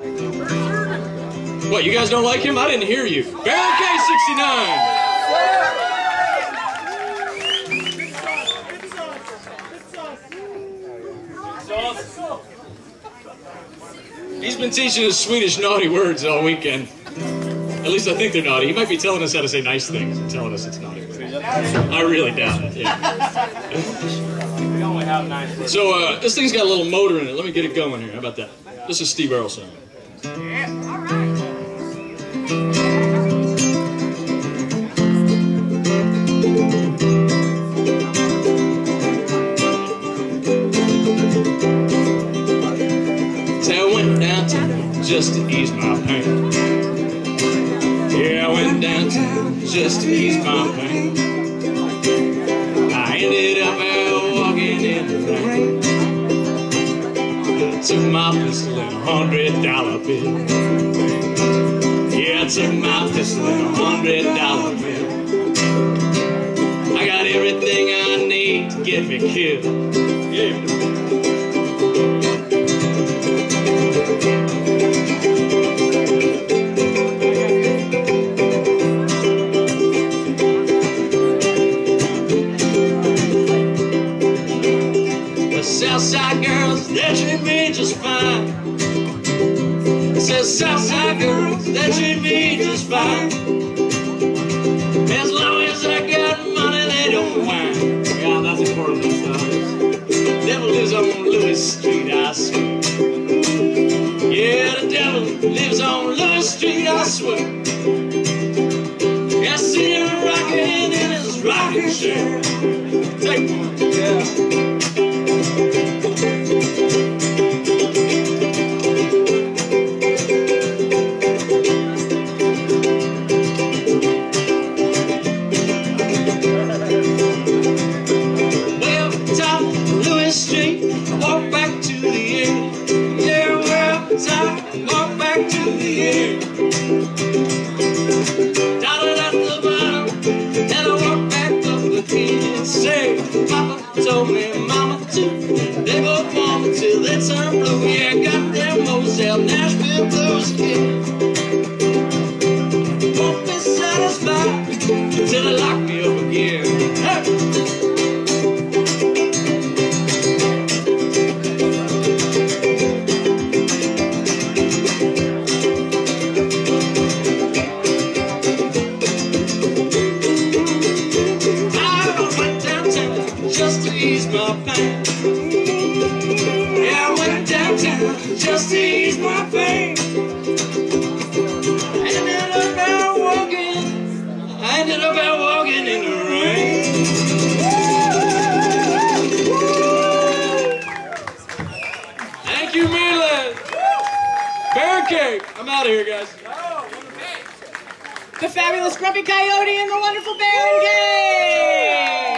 What, you guys don't like him? I didn't hear you. Baron K69! He's been teaching us Swedish naughty words all weekend. At least I think they're naughty. He might be telling us how to say nice things and telling us it's naughty. I really doubt it. Yeah. We only have nine. So uh, this thing's got a little motor in it. Let me get it going here. How about that? This is Steve Earle I went downtown just to ease my pain. Yeah, I went downtown just to ease my pain. Took my pistol and a hundred dollar bill. Yeah, I took my pistol and a hundred dollar bill. I got everything I need to get me killed. Yeah. Southside girls, they treat me just fine. It says Southside girls, they treat me just fine. As long as I got money, they don't whine. Yeah, that's important stuff. Devil lives on Lewis Street, I swear. Yeah, the devil lives on Lewis Street, I swear. I see him rocking in his rocking chair. Take one, yeah. Back to the end. At the bottom, I walk back up again. Say, Papa told me, Mama too. They want me till they turn blue. Just to ease my pain. Yeah, I went downtown just to ease my pain. I ended up out walking. I ended up out walking in the rain. Thank you, Midland. Barricade. I'm out of here, guys. The fabulous Grumpy Coyote and the wonderful Baron K!